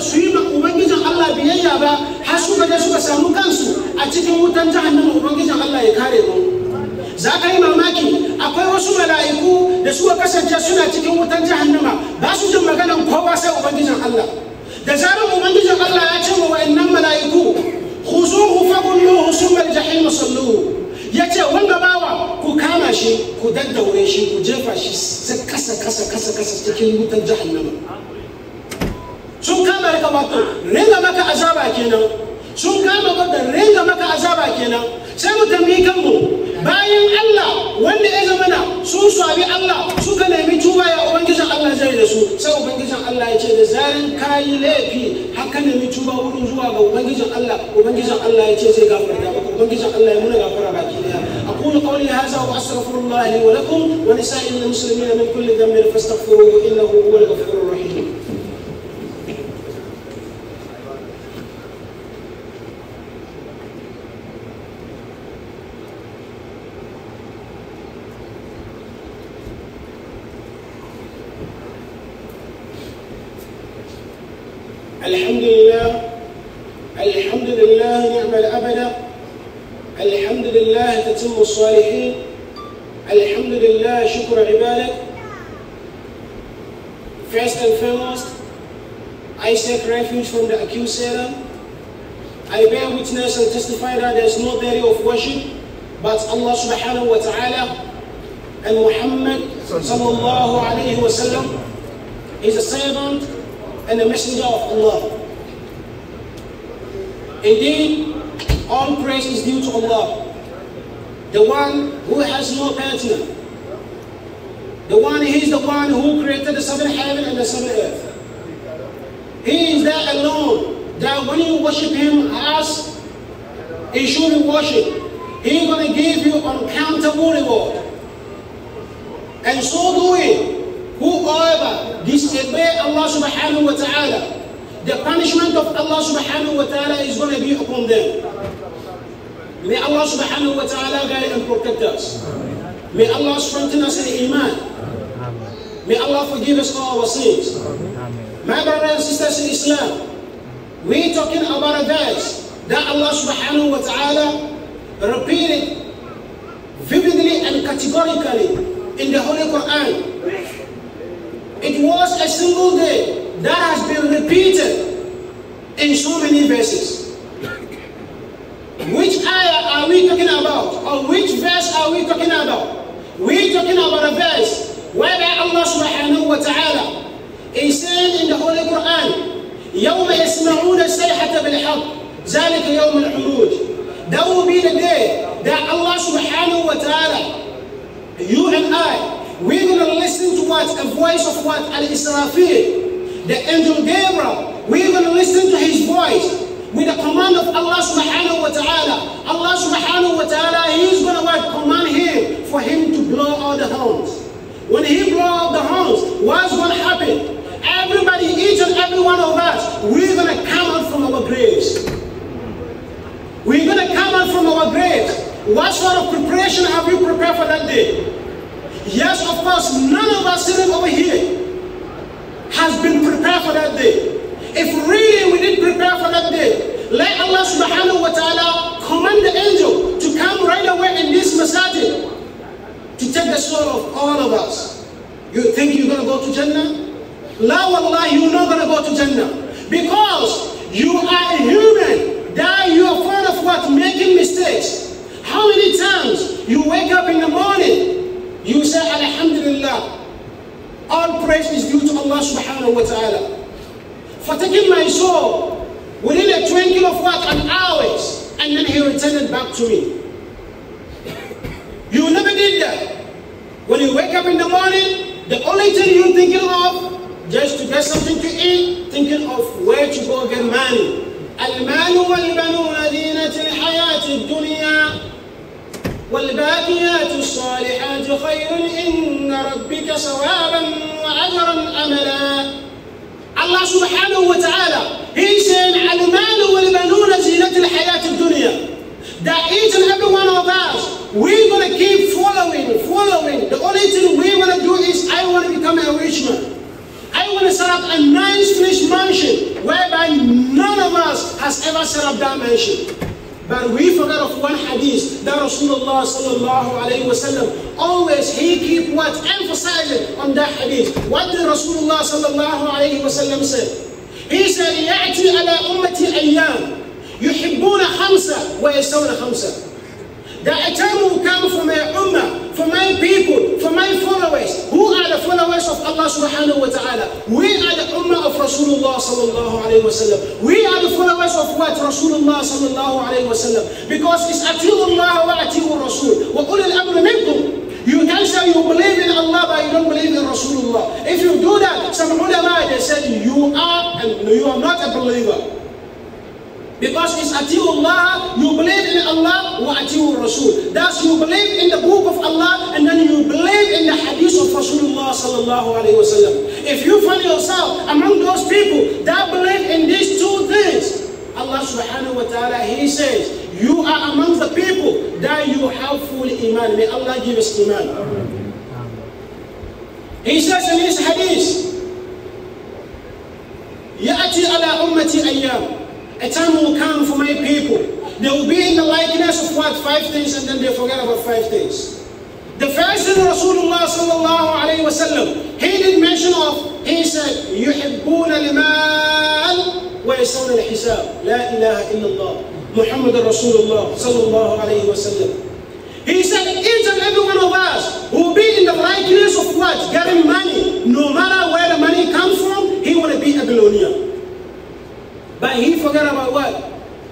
su yi ma ubangijin Allah biyayya ba har suka je suka samu kansu a cikin wutan jahannama ubangijin Allah ya kare mu. Za ka yi mamaki akwai wasu mala'iku da suka kasance suna cikin wutan jahannama ba su jin maganan kowa sai ubangijin Allah. Da zarar ubangijin Allah ya ce wa wa'annan mala'iku khuzuhu fagulluhu summa al-jahim salluhu. Ya ce wanda bawa ku kama shi ku daddaure shi ku jefa shi kasa kasa kasa kasa cikin wutan jahannama. Maka azaba kenan sun kama wadda ringa maka azaba kenan sai mu tambayi kanmu bayan Allah wanda ya zamana sun swabi Allah suka nemi tuba ya ubangijin Allah zai da su sai ubangijin Allah ya ce da zarin kayi laifi haka nemi tuba wurin zuwa ga ubangijin Allah ubangijin Allah ya ce zai gafarta maka ubangijin Allah ya muna gafara baki daya aqulu qawli hadha wa astaghfirullah li wa lakum wa lisa'il muslimin min kulli dhanbin fastaghfiruhu innahu First and foremost, I seek refuge from the accuser. I bear witness and testify that there is no deity of worship but Allah subhanahu wa ta'ala and Muhammad sallallahu alayhi wa sallam is a servant and a messenger of Allah. Indeed, all praise is due to Allah, the one who has no partner, the one He is the one who created the seven heaven and the seven earth. He is there alone that when you worship Him as it should be worshipped, He is going to give you uncountable reward. And so do doing, whoever disobey Allah subhanahu wa ta'ala, the punishment of Allah subhanahu wa ta'ala is going to be upon them. May Allah subhanahu wa ta'ala guide and protect us. May Allah strengthen us in Iman. May Allah forgive us all our sins. My brothers and sisters in Islam, we're talking about a verse that Allah subhanahu wa ta'ala repeated vividly and categorically in the Holy Quran. It was a single day that has been repeated in so many verses. Which ayah are we talking about? Or which verse are we talking about? We're talking about a verse يسمعون الصيحة بالحق ذلك يوم العروج That will be the day that Allah subhanahu wa ta'ala, you and I, we're going to listen to what? A voice of what? Al-Israfil, the angel Gabriel. We're going to listen to his voice with the command of Allah subhanahu wa ta'ala. Allah subhanahu wa ta'ala, he's going to what? Command him for him to blow all the horns. When he blow out the horns, what's going to happen? Everybody, each and every one of us, we're going to come out from our graves. We're going to come out from our graves. What sort of preparation have we prepared for that day? Yes, of course, none of us sitting over here has been prepared for that day. If really we did prepare for that day, let Allah subhanahu wa ta'ala command the angel to come right away in this masjid to take the soul of all of us. You think you're going to go to Jannah? La wallah, you're not going to go to Jannah. Because you are a human that you are fond of what? Making mistakes. How many times you wake up in the morning, you say, Alhamdulillah, all praise is due to Allah subhanahu wa ta'ala. For taking my soul within a twinkle of what? An hours, and then He returned it back to me. You never did that. When you wake up in the morning, the only thing you're thinking of, just to get something to eat, thinking of where to go get money. المال والبنون زينة الحياة الدنيا والباقيات الصالحات خير عند ربك ثوابا وأجرا أملا subhanahu wa ta'ala, He's saying, المال والبنون زينة الحياة الدنيا. That each and every one of us, we're to keep following, following. The only thing going to do is, I want to become a rich man. I want to set up a nice finished mansion whereby us has ever set up that mention. But we forget of one hadith that Rasulullah sallallahu alayhi wasallam always he keep what emphasizing on that hadith. What did Rasulullah sallallahu alayhi wasallam say? He said, يأتي على أمتي أيام يحبون خمسة ويسون خمسة. The time will come for my ummah, for my people, for my followers. Who are the followers of Allah subhanahu wa ta'ala? We are the ummah of Rasulullah sallallahu alayhi wa sallam. We are the followers of what? Rasulullah sallallahu alayhi wa sallam. Because it's atiu Allah wa atiu Rasul. Wa ulil amr minkum. You can say you believe in Allah but you don't believe in Rasulullah. If you do that, some ulama they said you are and you are not a believer. Because it's Allah, you believe in Allah, wa atiu Rasul. Thus you believe in the book of Allah and then you believe in the hadith of Rasulullah sallallahu alayhi wa sallam. If you find yourself among those people that believe in these two things, Allah subhanahu wa ta'ala, He says, you are among the people that you have full iman. May Allah give us iman. He says in his hadith, يأتي على أمتي أيام a time will come for my people. They will be in the likeness of what? Five things and then they forget about five things. The first thing Rasulullah sallallahu alayhi wa sallam, he did mention of, he said, يحبون المال ويسون الحساب. لا إله إلا الله. محمد رسول الله صلى الله عليه وسلم. He said, each and every one of us will be in the likeness of what? Getting money. No matter where the money comes from, he want to be a billionaire. But he forgot about what?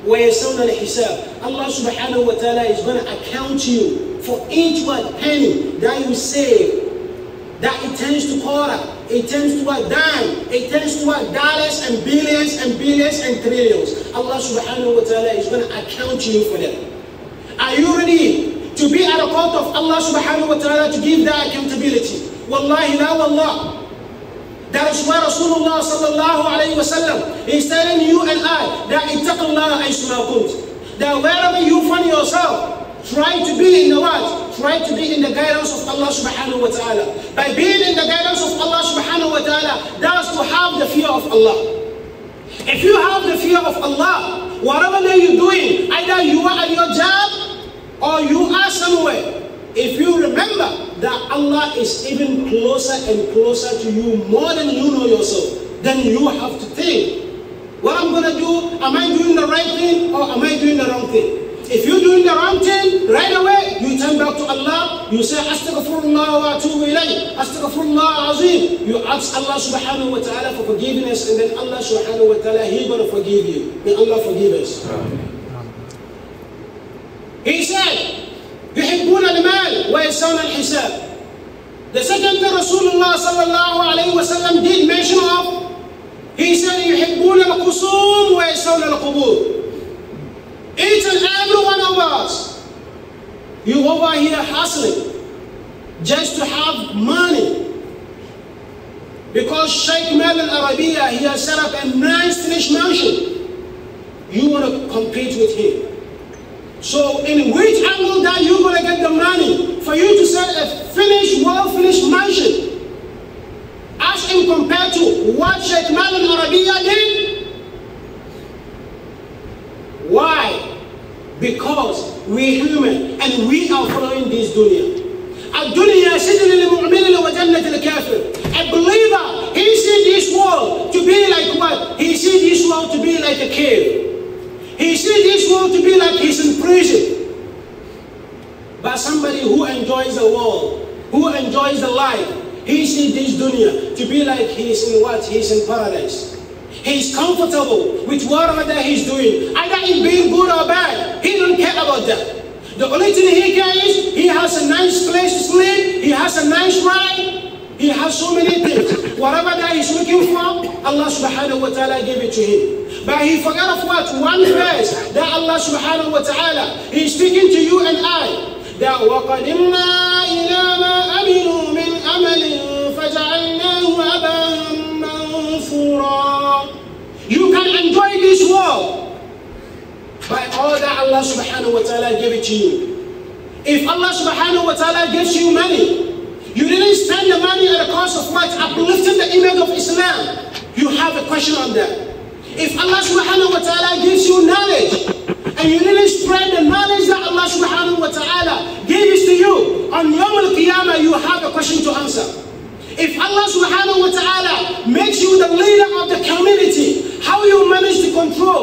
وَيَسَوْنَ الْحِسَابِ Allah subhanahu wa ta'ala is going to account you for each what penny that you save. That it turns to quarter, it turns to what dime, it turns to what dollars and billions and billions and trillions. Allah subhanahu wa ta'ala is going to account you for that. Are you ready to be at the court of Allah subhanahu wa ta'ala to give that accountability? Wallahi la wallah. That is why Rasulullah sallallahu alayhi wa sallam is telling you and I that ittaqullah aysma kunt. That wherever you find yourself, try to be in the what? Try to be in the guidance of Allah subhanahu wa ta'ala. By being in the guidance of Allah subhanahu wa ta'ala, that's to have the fear of Allah. If you have the fear of Allah, whatever that you're doing, either you are at your job or you are somewhere, if you remember that Allah is even closer and closer to you more than you know yourself, then you have to think, what I'm going to do, am I doing the right thing or am I doing the wrong thing? If you're doing the wrong thing, right away, you turn back to Allah, you say, Astaghfirullah wa atubu ilayh, Astaghfirullah azim. You ask Allah subhanahu wa ta'ala for forgiveness and then Allah subhanahu wa ta'ala, He going to forgive you. May Allah forgive us. He said, يحبون وينسون الحساب. The second thing Rasulullah sallallahu alayhi wa sallam did mention of, he said يحبون القصور وينسون القبور. Each and every one of us, you over here hustling just to have money. Because Sheikh Mal al-Arabiya, he has set up a nice finished mansion. You want to compete with him. So in which angle that you're going to get the money for you to sell a finished, well-finished mansion as in compared to what Sheikh Malan Arabiya did? Why? Because we're human and we are following this dunya. الدنيا سجن للمؤمن وجنة الكافر. A believer, he see this world to be like what? He see this world to be like a cave. He sees this world to be like he's in prison. Somebody who enjoys the world, who enjoys the life, he sees this dunya to be like he's in what? He's in paradise. He's comfortable with whatever that he's doing. Either it's being good or bad. He don't care about that. The only thing he cares is he has a nice place to sleep. He has a nice ride. He has so many things. Whatever that he's looking for, Allah subhanahu wa ta'ala gave it to him. But he forgot of what? One verse that Allah subhanahu wa ta'ala is speaking to you and I. That وَقَدِمْنَا إِلَى مَا أَمِنُوا مِنْ أَمَلٍ فَجَعَلْنَاهُ أَبَاءً مَنْثُورًا You can enjoy this world by all that Allah subhanahu wa ta'ala gave it to you. If Allah subhanahu wa ta'ala gives you money, you didn't spend the money at the cost of what? Uplifting the image of Islam. You have a question on that. If Allah subhanahu wa ta'ala gives you knowledge, and you really spread the knowledge that Allah subhanahu wa ta'ala gives to you, on Yom al-Qiyamah you have a question to answer. If Allah subhanahu wa ta'ala makes you the leader of the community, how you manage to control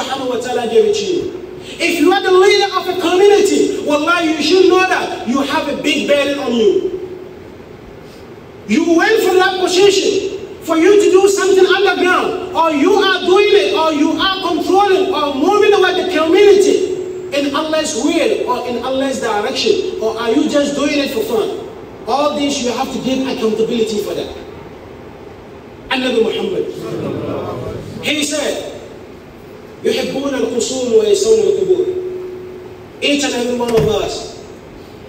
subhanahu wa ta'ala gave it to you. If you are the leader of a community, wallahi, you should know that you have a big burden on you. You went for that position for you to do something underground, or you are doing it, or you are controlling, or moving away the community in Allah's will, or in Allah's direction, or are you just doing it for fun? All this you have to give accountability for that. Another Muhammad. He said, يحبون القصور ويسون القبور each and every one of us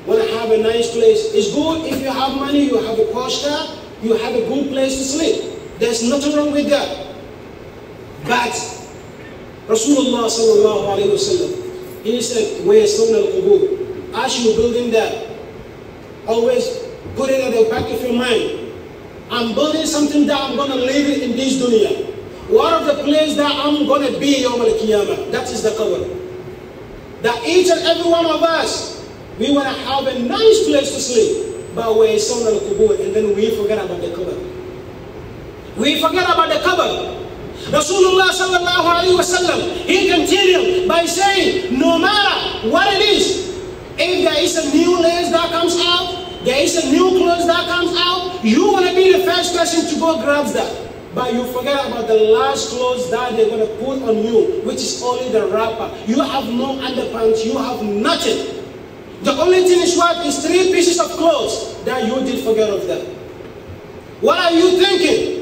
want to have a nice place it's good if you have money you have a posh car you have a good place to sleep there's nothing wrong with that but Rasulullah sallallahu alayhi wasallam he said ويسون القبور as you're building that always put it at the back of your mind I'm building something that I'm going to live in this dunya. What of the place that I'm going to be Yawm al-Qiyamah? That is the cover. That each and every one of us, we want to have a nice place to sleep. But we're son al kubur and then we forget about the cover. We forget about the cover. Rasulullah sallallahu alayhi wa sallam, he continued by saying, no matter what it is, if there is a new lens that comes out, there is a new clothes that comes out. You want to be the first person to go grab that. But you forget about the last clothes that they're going to put on you, which is only the wrapper. You have no underpants. You have nothing. The only thing is what is three pieces of clothes that you did forget of them. What are you thinking?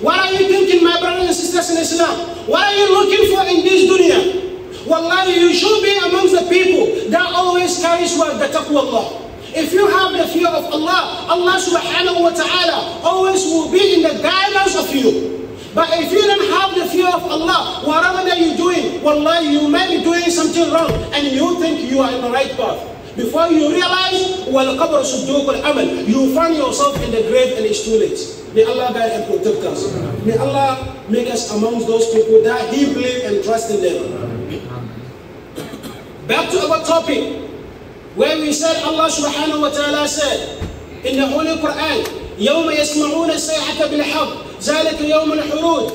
What are you thinking, my brothers and sisters in Islam? What are you looking for in this dunya? Wallahi, you should be amongst the people that always carries what? The taqwa Allah. If you have the fear of Allah, Allah subhanahu wa ta'ala always will be in the guidance of you. But if you don't have the fear of Allah, whatever that you're doing, wallahi, you may be doing something wrong and you think you are in the right path. Before you realize, وَالْقَبْرُ صُدُّوكُ الْأَمَلِ You find yourself in the grave and it's too late. May Allah guide and protect us. May Allah make us amongst those people that He believe and trust in them. Back to our topic. When we said Allah subhanahu wa ta'ala said in the Holy Quran, يوم يسمعون الصيحة بالحق ذلك يوم الحروج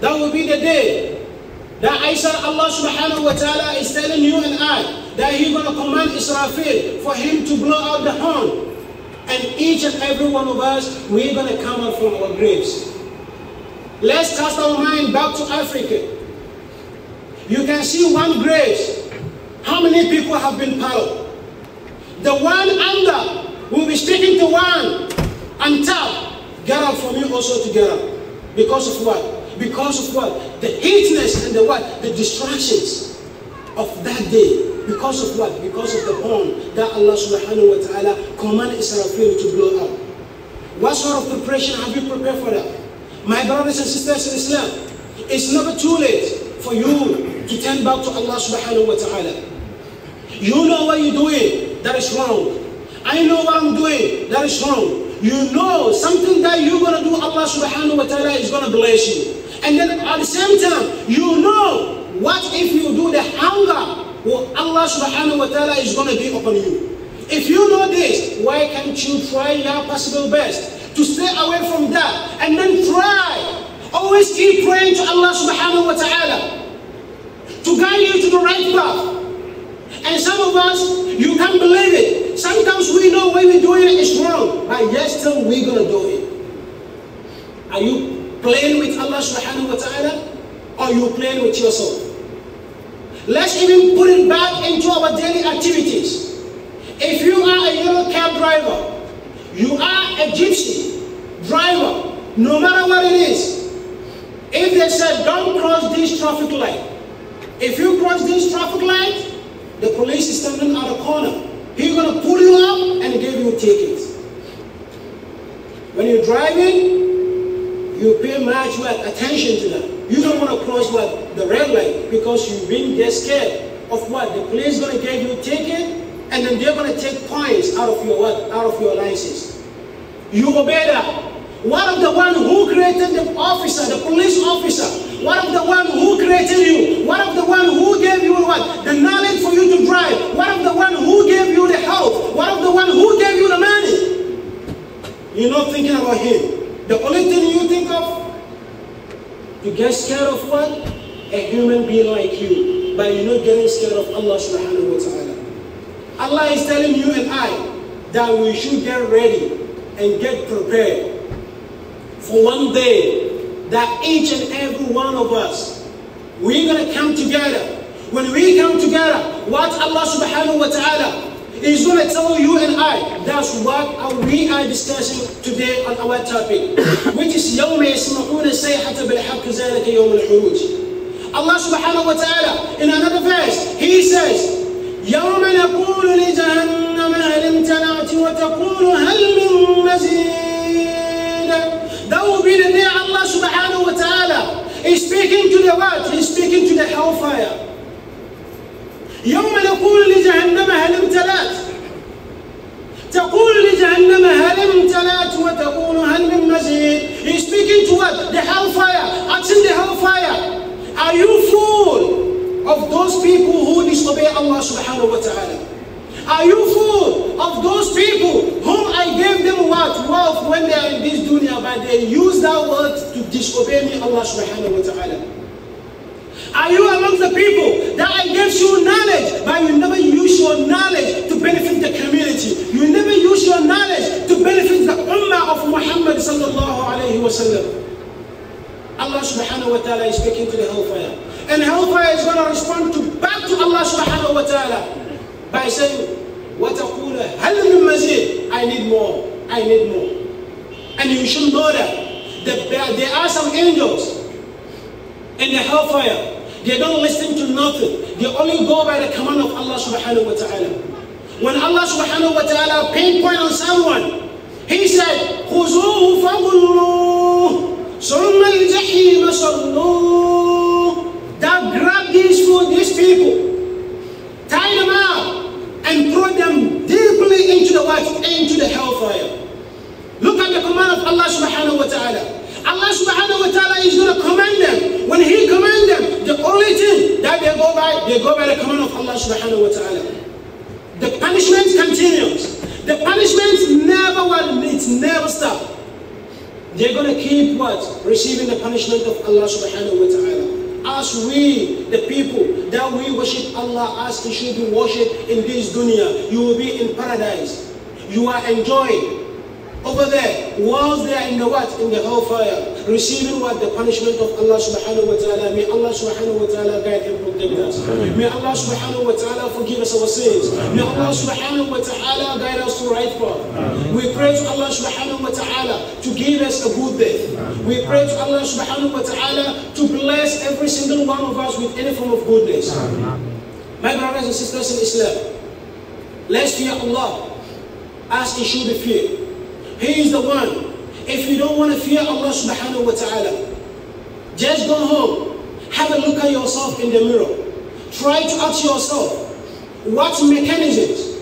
That will be the day that I said Allah subhanahu wa ta'ala is telling you and I that He's going to command Israfil for him to blow out the horn. And each and every one of us, we're going to come out from our graves. Let's cast our mind back to Africa. You can see one grave how many people have been piled? The one under will be speaking to one on top. Get up for me also to get up. Because of what? Because of what? The heatness and the what? The distractions of that day. Because of what? Because of the bomb that Allah subhanahu wa ta'ala commanded Israel to blow up. What sort of preparation have you prepared for that? My brothers and sisters in Islam, it's never too late for you to turn back to Allah subhanahu wa ta'ala. You know what you're doing, that is wrong. I know what I'm doing, that is wrong. You know something that you're going to do, Allah subhanahu wa ta'ala is going to bless you. And then at the same time, you know what if you do the hunger, Allah subhanahu wa ta'ala is going to be upon you. If you know this, why can't you try your possible best to stay away from that and then try. Always keep praying to Allah subhanahu wa ta'ala to guide you to the right path. And some of us, you can't believe it. Sometimes we know what we're doing is wrong, but yet still we're going to do it. Are you playing with Allah subhanahu wa ta'ala? Or you playing with yourself? Let's even put it back into our daily activities. If you are a yellow cab driver, you are a gypsy driver, no matter what it is, if they said don't cross this traffic light, if you cross this traffic light, the police is standing at a corner. He's going to pull you up and give you a ticket. When you're driving, You pay much attention to that. You don't want to cross what the red light because you've been get scared of what the police going to get you ticket and then they're going to take points out of your what out of your license. You obey that. One of the one who created the officer, the police officer? What of the one who created you? What of the one who gave you what? The knowledge for you to drive? What of the one who gave you the health? What of the one who gave you the money? You're not thinking about him. The only thing you think of, you get scared of what? A human being like you. But you're not getting scared of Allah subhanahu wa ta'ala. Allah is telling you and I that we should get ready and get prepared for one day that each and every one of us, we're going to come together. When we come together, what Allah subhanahu wa ta'ala is going to tell you and I, that's what we are discussing today on our topic, which is يوم يسمعون الصيحة بالحق ذلك يوم الخروج. Allah subhanahu wa ta'ala, in another verse, He says, يوم نقول لجهنم هل امتلأت وتقول هل من مزيد that will be the day Allah subhanahu wa ta'ala is speaking to the what? He's speaking to the hellfire. يوم نقول لجهنم هل امتلأت تقول لجهنم هل امتلأت وتقول هل من مزيد He's speaking to what? The hellfire. Asking the hellfire. Are you full of those people who disobey Allah subhanahu wa ta'ala? Are you full of those people whom I gave them what? Wealth when they are in this dunya, but they use that wealth to disobey me, Allah subhanahu wa ta'ala. Are you among the people that I gave you knowledge, but you never use your knowledge they go by, they go by the command of Allah subhanahu wa ta'ala. The punishment continues. The punishment never will, it never stop. They're going to keep what? Receiving the punishment of Allah subhanahu wa ta'ala as we, the people, that we worship Allah as He should be worshipped in this dunya, you will be in paradise. You are enjoying over there, whilst they are in the what? In the hellfire, receiving what? The punishment of Allah subhanahu wa ta'ala. May Allah subhanahu wa ta'ala guide and protect us. May Allah subhanahu wa ta'ala forgive us our sins. May Allah subhanahu wa ta'ala guide us to right path. We pray to Allah subhanahu wa ta'ala to give us a good death. We pray to Allah subhanahu wa ta'ala to bless every single one of us with any form of goodness. My brothers and sisters in Islam, let's fear Allah as it should be feared. He is the one. If you don't want to fear Allah subhanahu wa ta'ala, just go home. Have a look at yourself in the mirror. Try to ask yourself, what mechanisms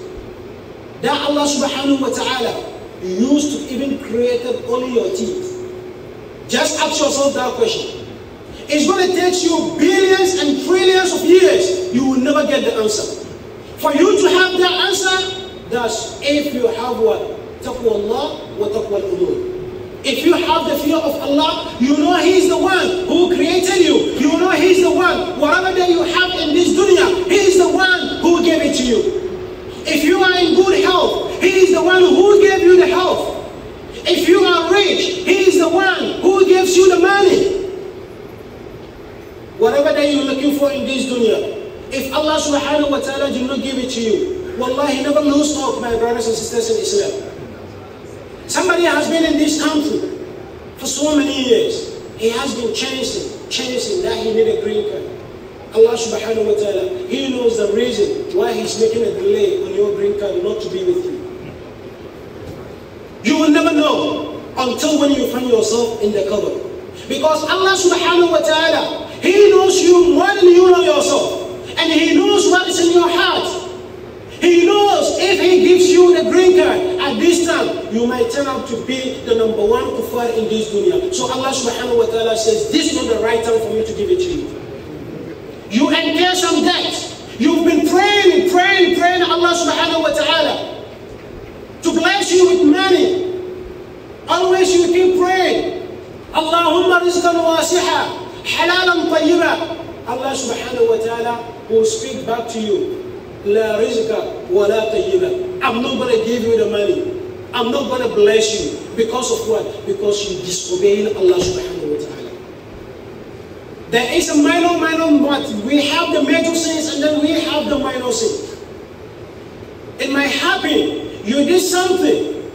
that Allah subhanahu wa ta'ala used to even create only your teeth? Just ask yourself that question. It's going to take you billions and trillions of years. You will never get the answer. For you to have the answer, that's if you have what? Taqwa Allah wa taqwa al If you have the fear of Allah, you know He is the one who created you. You know He is the one, whatever that you have in this dunya, He is the one who gave it to you. If you are in good health, He is the one who gave you the health. If you are rich, He is the one who gives you the money. Whatever that you're looking for in this dunya, if Allah subhanahu wa ta'ala did not give it to you, wallahi never lose hope, my brothers and sisters in Islam. Somebody has been in this country for so many years. He has been chasing, chasing that he need a green card. Allah subhanahu wa ta'ala, He knows the reason why He's making a delay on your green card not to be with you. You will never know until when you find yourself in the cover. Because Allah subhanahu wa ta'ala, He knows you more than you know yourself. And He knows what is in your heart. The green card at this time, you might turn out to be the number one kuffar in this dunya. So Allah subhanahu wa ta'ala says, this is not the right time for me to give it to you. You incur some debt. You've been praying, praying, praying Allah subhanahu wa ta'ala to bless you with money. Always you keep praying. Allahumma rizqan wasiha, halalan tayyiba. Allah subhanahu wa ta'ala will speak back to you. La rizqa wa la tayyiba. I'm not going to give you the money. I'm not going to bless you. Because of what? Because you disobeying Allah subhanahu wa ta'ala. There is a minor, minor, but we have the major sins and then we have the minor sins. It might happen you did something,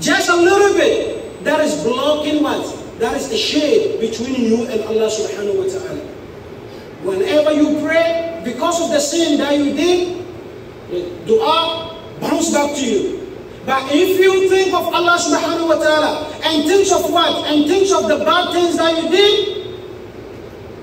just a little bit, that is blocking what? That is the shade between you and Allah subhanahu wa ta'ala. Whenever you pray, because of the sin that you did, the dua bounce back to you. But if you think of Allah subhanahu wa ta'ala and think of what? And think of the bad things that you did,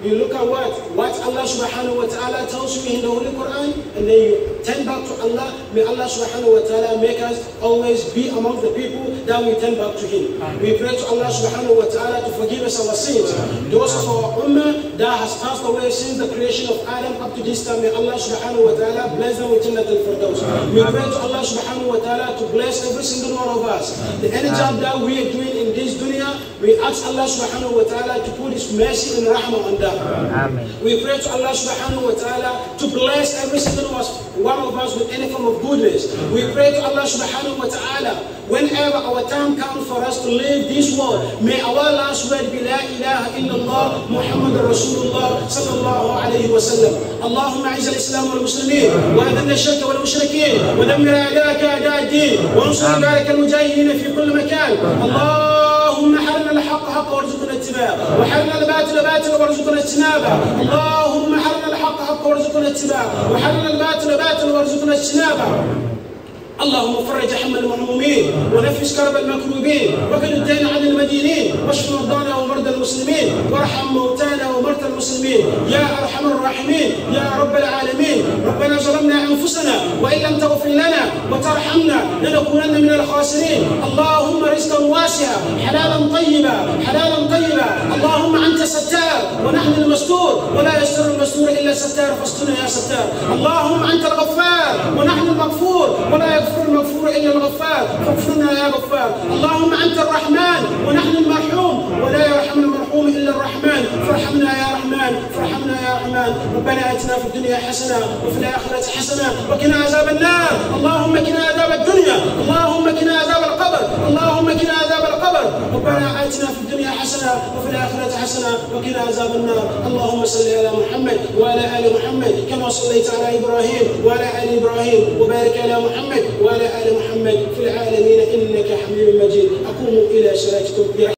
you look at what? What Allah subhanahu wa ta'ala tells you in the Holy Quran, and then you turn back to Allah. May Allah subhanahu wa ta'ala make us always be among the people that we turn back to Him. We pray to Allah subhanahu wa ta'ala to forgive us our sins. Those of our ummah that has passed away since the creation of Adam up to this time, may Allah subhanahu wa ta'ala bless them with Jannat al-Firdaus. We pray to Allah subhanahu wa ta'ala to bless every single one of us. The any job that we are doing in this dunya, we ask Allah subhanahu wa ta'ala to put His mercy and rahmah on that. Amen. We pray to Allah subhanahu wa ta'ala to bless every single one of us with any form of goodness. We pray to Allah subhanahu wa ta'ala whenever our time comes for us to leave this world, may our last word be La ilaha illallah Muhammad Rasulullah sallallahu alayhi wa sallam. اللهم اعز الاسلام والمسلمين واذل الشرك والمشركين ودمر اعداءك اعداء الدين وانصر عبادك المجاهدين في كل مكان اللهم حرنا الحق وارزقنا اتباعه. وحرنا الباطل باطلا وارزقنا اجتنابه. اللهم حرنا الحق حقا وارزقنا اتباعه. وحرنا الباطل باطلا وارزقنا اجتنابه. اللهم فرج هم المهمومين ونفس كرب المكروبين وكل الدين عن المدينين واشف مرضانا ومرضى المسلمين وارحم موتانا ومرضى المسلمين يا أرحم الراحمين يا رب العالمين ربنا ظلمنا أنفسنا وإن لم تغفر لنا وترحمنا لنكونن من الخاسرين اللهم رزقا واسعا حلالا طيبا حلالا طيبا ونحن المستور ولا يستر المستور إلا الستار فاسترنا يا ستار. اللهم أنت الغفار. ونحن المغفور ولا يغفر المغفور إلا الغفار. فاغفرنا يا غفار. اللهم أنت الرحمن ونحن المرحوم ولا يرحم المرحوم الرحمن فارحمنا يا رحمن فارحمنا يا رحمن. ربنا آتنا في الدنيا حسنة وفي الآخرة حسنة وقنا عذاب النار. اللهم قنا عذاب الدنيا اللهم قنا عذاب القبر اللهم قنا عذاب القبر. ربنا آتنا في الدنيا حسنة وفي الآخرة حسنة وقنا عذاب النار. اللهم صل على محمد وعلى آل محمد كما صليت على إبراهيم وعلى آل إبراهيم وبارك على محمد وعلى آل محمد في العالمين إنك حميد مجيد. اقوموا إلى صلاتكم.